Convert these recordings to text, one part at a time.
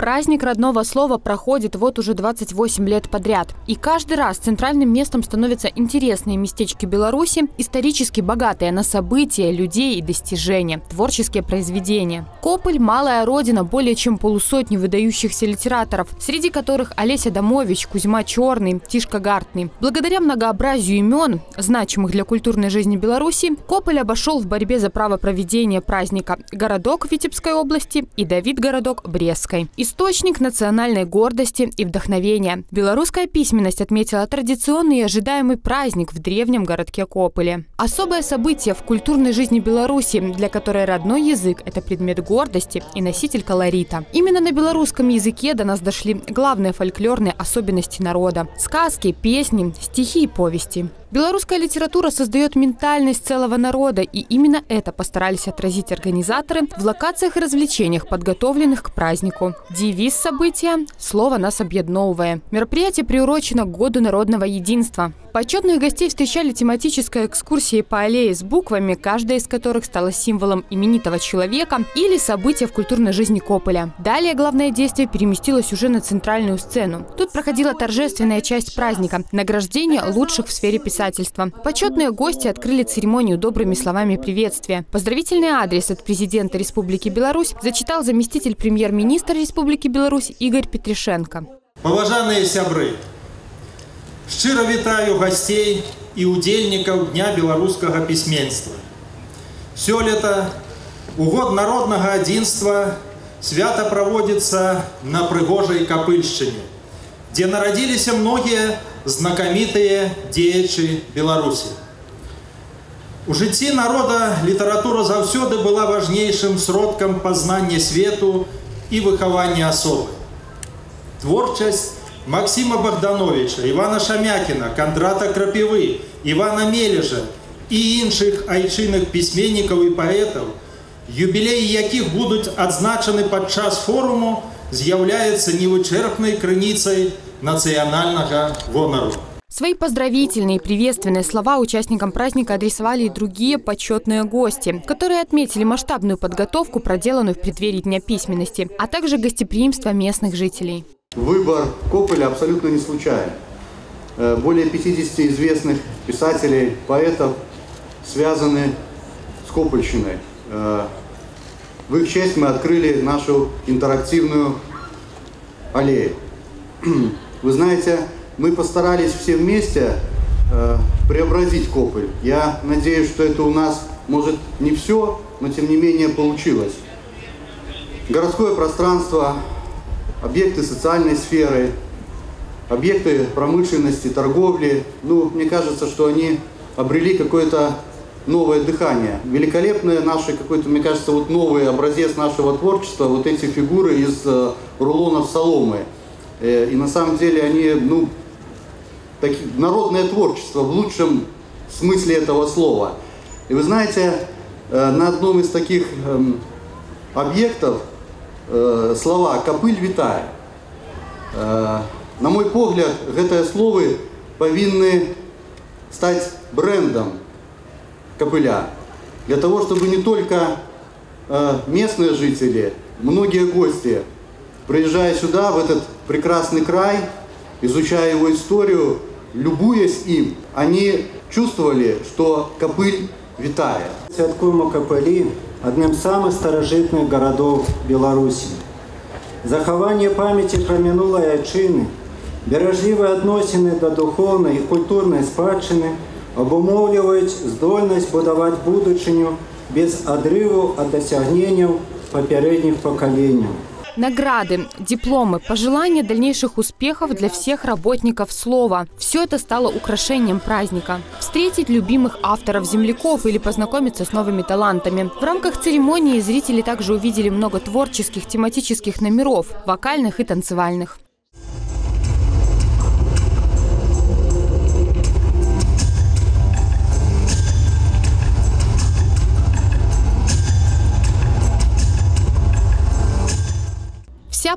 Праздник родного слова проходит вот уже 28 лет подряд. И каждый раз центральным местом становятся интересные местечки Беларуси, исторически богатые на события, людей и достижения, творческие произведения. Кополь – малая родина более чем полусотни выдающихся литераторов, среди которых Олеся Домович, Кузьма Черный, Тишка Гартный. Благодаря многообразию имен, значимых для культурной жизни Беларуси, Кополь обошел в борьбе за право проведения праздника городок Витебской области и Давид городок Брестской. Источник национальной гордости и вдохновения. Белорусская письменность отметила традиционный и ожидаемый праздник в древнем городке Кополе. Особое событие в культурной жизни Беларуси, для которой родной язык – это предмет гордости и носитель колорита. Именно на белорусском языке до нас дошли главные фольклорные особенности народа – сказки, песни, стихи и повести. Белорусская литература создает ментальность целого народа, и именно это постарались отразить организаторы в локациях и развлечениях, подготовленных к празднику. Девиз события «Слово нас объедновывая». Мероприятие приурочено к Году народного единства. Почетных гостей встречали тематическая экскурсия по аллее с буквами, каждая из которых стала символом именитого человека или события в культурной жизни Кополя. Далее главное действие переместилось уже на центральную сцену. Тут проходила торжественная часть праздника – награждение лучших в сфере писательства. Почетные гости открыли церемонию добрыми словами приветствия. Поздравительный адрес от президента Республики Беларусь зачитал заместитель премьер-министра Республики Беларусь Игорь Петришенко. Паважаныя сябры, Шчыра вітаю гасцей і ўдзельнікаў дня беларускага пісьменства. Сёлета у год народнага адзінства свята праводзіцца на прыгожай капыльшчыне, дзе нарадзіліся многія знакамітыя дзеячы Беларусі. У жыцці народа літаратура заўсёды была важнейшым сродкам пазнання свету і выхавання асобы. Творчасць Максима Богдановича, Івана Шамякіна, Кондрата Крапівы, Івана Мележа і інших айчинних письменників і поетів, юбілеї яких будуть адзначені під час форуму, з'являється невичерпною криницей национального гонору. Свои поздравительные и приветственные слова участникам праздника адресовали и другие почетные гости, которые отметили масштабную подготовку, проделанную в преддверии Дня письменности, а также гостеприимство местных жителей. Выбор Кополя абсолютно не случайен. Э, более 50 известных писателей, поэтов связаны с Копольщиной. Э, в их честь мы открыли нашу интерактивную аллею. Вы знаете, мы постарались все вместе э, преобразить Кополь. Я надеюсь, что это у нас, может, не все, но тем не менее получилось. Городское пространство объекты социальной сферы, объекты промышленности, торговли. Ну, мне кажется, что они обрели какое-то новое дыхание. Великолепное наше какой-то, мне кажется, вот новый образец нашего творчества, вот эти фигуры из э, рулонов соломы. Э, и на самом деле они, ну, таки, народное творчество в лучшем смысле этого слова. И вы знаете, э, на одном из таких э, объектов э, слова капыль вітае э, на мой погляд гэтыя словы павінны стаць брендом капыля для того чтобы не только э, местные жители многие гости приезжая сюда в этот прекрасный край изучая его историю любуясь им они чувствовали что капыль вітае святкуем капылі адным з самых старажытных гарадоў Беларусі. Захаванне памяці пра мінулай айчыны, беражлівыя адносіны да духоўнай і культурнай спадчыны абумоўліваюць здольнасць будаваць будучыню без адрыву ад дасягненняў папярэдніх пакаленняў. Награды, дипломы, пожелания дальнейших успехов для всех работников слова. Все это стало украшением праздника. Встретить любимых авторов-земляков или познакомиться с новыми талантами. В рамках церемонии зрители также увидели много творческих тематических номеров, вокальных и танцевальных.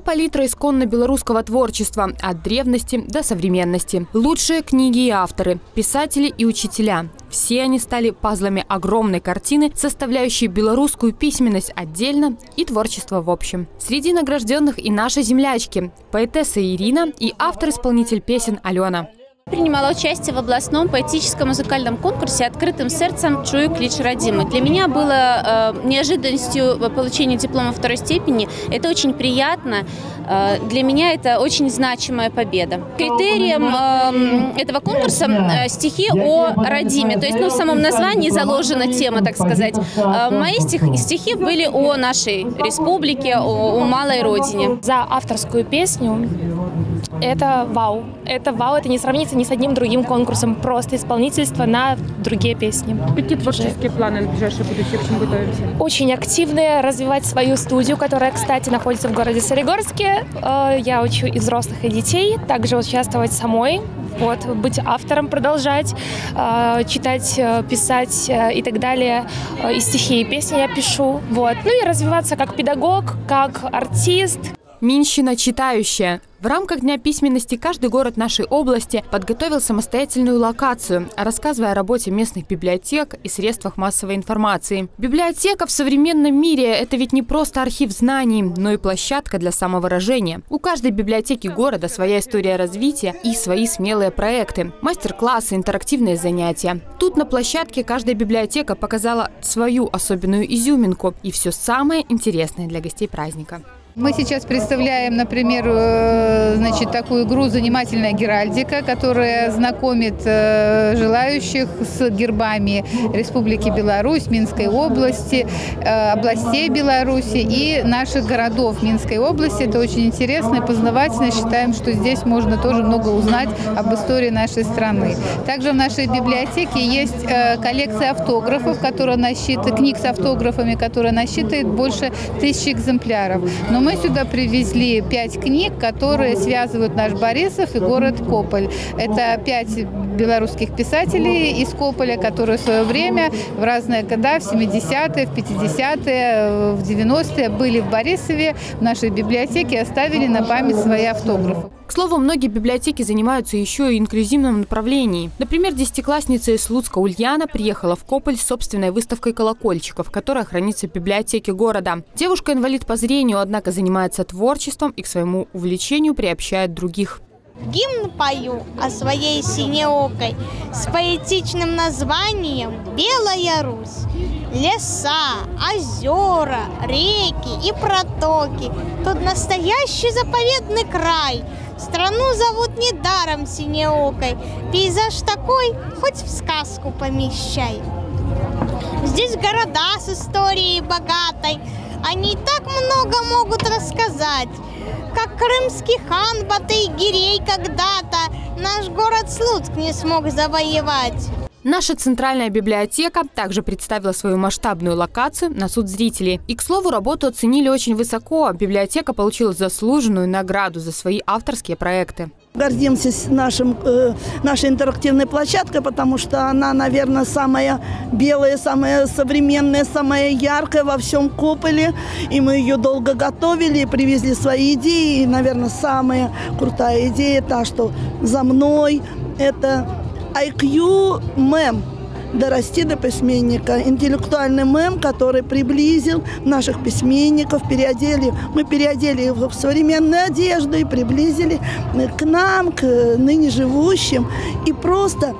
Палитра исконно белорусского творчества от древности до современности. Лучшие книги и авторы, писатели и учителя. Все они стали пазлами огромной картины, составляющей белорусскую письменность отдельно и творчество в общем. Среди награжденных и наши землячки – поэтесса Ирина и автор-исполнитель песен Алена. Принимала участие в областном поэтическом музыкальном конкурсе «Открытым сердцем чую клич родимый». Для меня было э, неожиданностью получения диплома второй степени. Это очень приятно. Э, для меня это очень значимая победа. Критерием э, этого конкурса э, стихи о родиме. То есть ну, в самом названии заложена тема, так сказать. Э, мои стих, стихи были о нашей республике, о, о малой родине. За авторскую песню это вау. Это вау, это не сравнится ни с одним другим конкурсом. Просто исполнительство на другие песни. Какие творческие планы на ближайшее будущее, к чему готовимся? Очень активные, развивать свою студию, которая, кстати, находится в городе Солигорске. Э, я учу и взрослых, и детей. Также участвовать самой вот, быть автором, продолжать э, читать, э, писать и так далее. И стихи, и песни я пишу. Вот. Ну и развиваться как педагог, как артист. Минщина читающая. В рамках Дня письменности каждый город нашей области подготовил самостоятельную локацию, рассказывая о работе местных библиотек и средствах массовой информации. Библиотека в современном мире – это ведь не просто архив знаний, но и площадка для самовыражения. У каждой библиотеки города своя история развития и свои смелые проекты, мастер-классы, интерактивные занятия. Тут на площадке каждая библиотека показала свою особенную изюминку и все самое интересное для гостей праздника. Мы сейчас представляем, например, э, значит, такую игру «Занимательная геральдика», которая знакомит э, желающих с гербами Республики Беларусь, Минской области, э, областей Беларуси и наших городов Минской области. Это очень интересно и познавательно. Считаем, что здесь можно тоже много узнать об истории нашей страны. Также в нашей библиотеке есть коллекция автографов, которая насчитывает, книг с автографами, которая насчитывает больше тысячи экземпляров. Но мы сюда привезли пять книг, которые связывают наш Борисов и город Кополь. Это пять белорусских писателей из Кополя, которые в свое время в разные года, в 70-е, в 50-е, в 90-е были в Борисове, в нашей библиотеке, оставили на память свои автографы. К слову, многие библиотеки занимаются еще и инклюзивном направлении. Например, десятиклассница из Луцка Ульяна приехала в Кополь с собственной выставкой колокольчиков, которая хранится в библиотеке города. Девушка инвалид по зрению, однако занимается творчеством и к своему увлечению приобщает других. Гимн пою о своей синеокой с поэтичным названием «Белая Русь». Леса, озера, реки и протоки. Тут настоящий заповедный край. Страну зовут недаром синеокой. Пейзаж такой, хоть в сказку помещай. Здесь города с историей богатой. Они так много могут рассказать как крымский хан Батый-Гирей когда-то наш город Слуцк не смог завоевать. Наша центральная библиотека также представила свою масштабную локацию на суд зрителей. И, к слову, работу оценили очень высоко. Библиотека получила заслуженную награду за свои авторские проекты. Гордимся нашим, э, нашей интерактивной площадкой, потому что она, наверное, самая белая, самая современная, самая яркая во всем Кополе. И мы ее долго готовили, привезли свои идеи. И, наверное, самая крутая идея та, что за мной это IQ мем дорасти до письменника. Интеллектуальный мем, который приблизил наших письменников, переодели, мы переодели их в современную одежду и приблизили к нам, к ныне живущим. И просто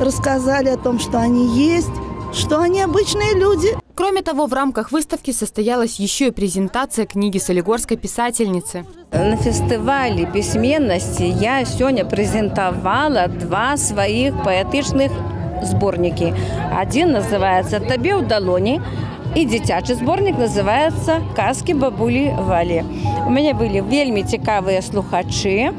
рассказали о том, что они есть, что они обычные люди. Кроме того, в рамках выставки состоялась еще и презентация книги солигорской писательницы. На фестивале письменности я сегодня презентовала два своих поэтичных зборники. Один называется «Табе ў далоні», і дзіцячы зборнік называецца казкі бабулі валі. У мяне былі вельмі цікавыя слухачы,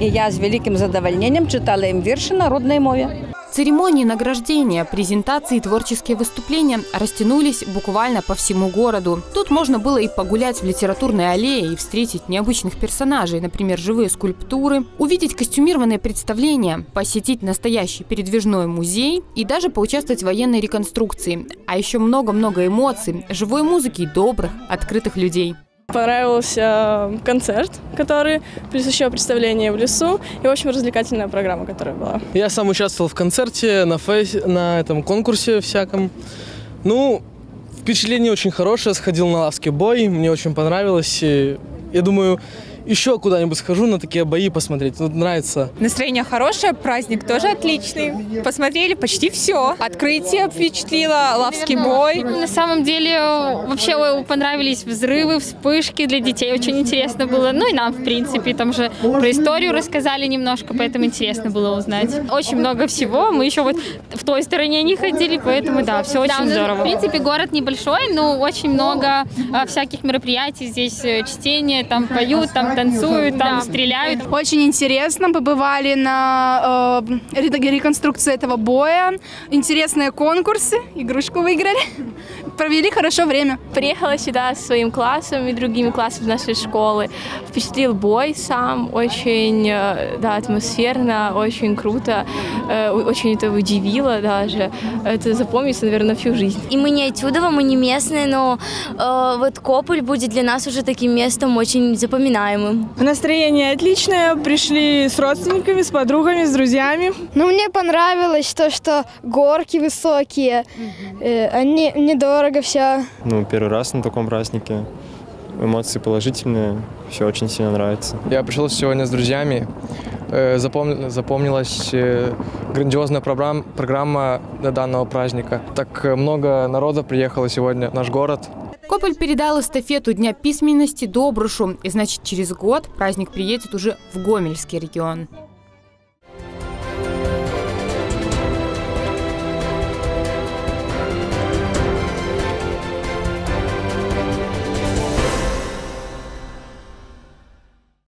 і я з вялікім задавальненнем чытала ім вершы на роднай мове. Церемонии награждения, презентации и творческие выступления растянулись буквально по всему городу. Тут можно было и погулять в литературной аллее и встретить необычных персонажей, например, живые скульптуры, увидеть костюмированные представления, посетить настоящий передвижной музей и даже поучаствовать в военной реконструкции. А еще много-много эмоций, живой музыки и добрых, открытых людей. Понравился концерт, который, плюс еще представление в лесу и, в общем, развлекательная программа, которая была. Я сам участвовал в концерте, на, фейс, на этом конкурсе всяком. Ну, впечатление очень хорошее, сходил на лавский бой, мне очень понравилось. И я думаю, еще куда-нибудь схожу на такие бои посмотреть. Тут нравится. Настроение хорошее, праздник тоже отличный. Посмотрели почти все. Открытие впечатлило, лавский бой. На самом деле вообще понравились взрывы, вспышки для детей. Очень интересно было. Ну и нам, в принципе, там же про историю рассказали немножко, поэтому интересно было узнать. Очень много всего. Мы еще вот в той стороне не ходили, поэтому да, все очень да, здорово. В принципе, город небольшой, но очень много а, всяких мероприятий. Здесь э, чтение, там поют, там танцуют, там да. стреляют. Очень интересно, побывали на э, реконструкции этого боя, интересные конкурсы, игрушку выиграли, провели хорошо время. Приехала сюда с своим классом и другими классами нашей школы. Впечатлил бой сам, очень э, да, атмосферно, очень круто, э, очень это удивило даже. Это запомнится, наверное, на всю жизнь. И мы не отсюда, мы не местные, но э, вот Кополь будет для нас уже таким местом очень запоминаемым самым. Настроение отличное. Пришли с родственниками, с подругами, с друзьями. Ну, мне понравилось то, что горки высокие, э, они недорого все. Ну, первый раз на таком празднике. Эмоции положительные, все очень сильно нравится. Я пришел сегодня с друзьями. Э, запом... Запомнилась э, грандиозная программа, программа для данного праздника. Так много народа приехало сегодня в наш город. Кополь передал эстафету Дня письменности Добрушу, и значит через год праздник приедет уже в Гомельский регион.